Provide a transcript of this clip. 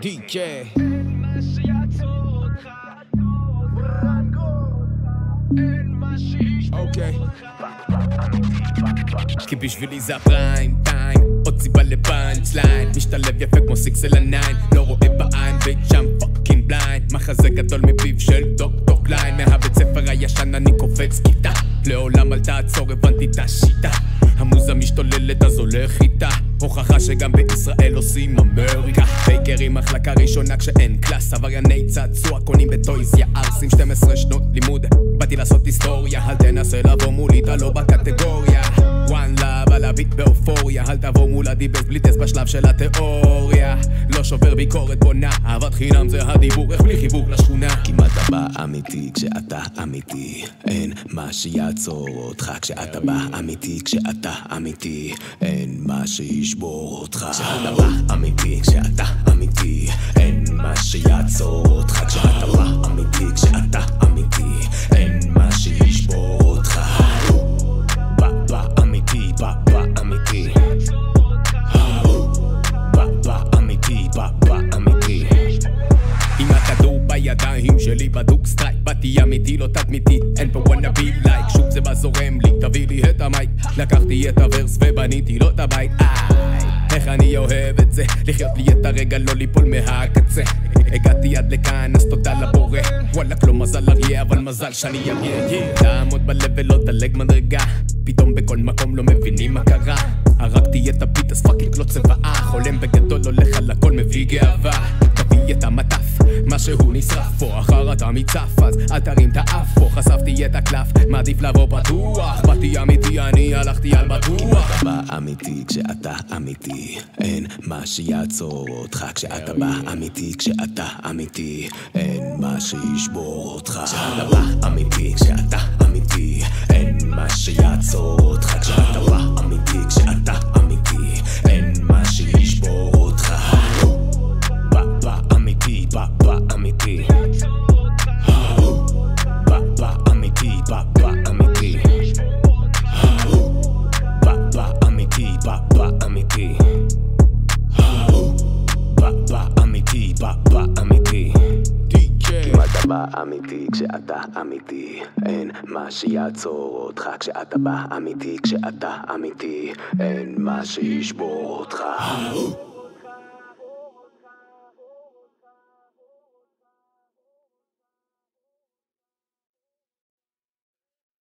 DJ. אוקיי. כי בשבילי זה הפריים טיים. עוד סיבה לפאנץ' ליין משתלב יפה כמו six אל ה nine לא רואה בעין ושם fucking blind מחזה גדול מפיו של דוקטור קליין. מהבית ספר הישן אני קופץ כיתה. לעולם אל תעצור הבנתי את השיטה. המוזה משתוללת אז הולך איתה הוכחה שגם בישראל עושים אמריקה. פייקרים מחלקה ראשונה כשאין class. עברייני צעצוע קונים ב Toys. יא ערסים 12 שנות לימוד. באתי לעשות היסטוריה. אל תנסה לבוא מולי אתה לא בקטגוריה. one love על הביט באופוריה. אל תבוא מול הדיבס בלי טסט בשלב של התיאוריה. לא שובר ביקורת בונה אהבת חינם זה הדיבור. איך בלי חיבור לשכונה הבא אמיתי כשאתה אמיתי. אין מה שיעצור אותך כשאתה בא אמיתי כשאתה אמיתי. אין מה שישבור אותך. כשאתה בא אמיתי כשאתה שלי בדוק strike באתי אמיתי לא תדמיתי אין פה wanna be like שוב זה בזורם לי תביא לי את ה mic. לקחתי את ה verse ובניתי לו את הבית. איי איך אני אוהב את זה לחיות לי את הרגע לא ליפול מהקצה. הגעתי עד לכאן אז תודה לבורא. וואלכ לא מזל אריה אבל מזל שאני אריה. תעמוד בלב ולא דלג מדרגה. פתאום בכל מקום לא מבינים מה קרה. הרגתי את הביט אז fucking לא צבעה. חולם בגדול הולך על הכל מביא גאווה משהו נשרף פה אחר אתה מצף אז אל תרים את האף פה חשפתי את הקלף מעדיף לבוא פתוח באתי אמיתי אני הלכתי על בטוח. אתה בא אמיתי כשאתה אמיתי אין מה שיעצור אותך כשאתה בא אמיתי כשאתה אמיתי אין מה שישבור אותך. כשאתה בא אמיתי כשאתה אמיתי אמיתי כשאתה אמיתי אין מה שיעצור אותך. כשאתה בא אמיתי כשאתה אמיתי אין מה שישבור אותך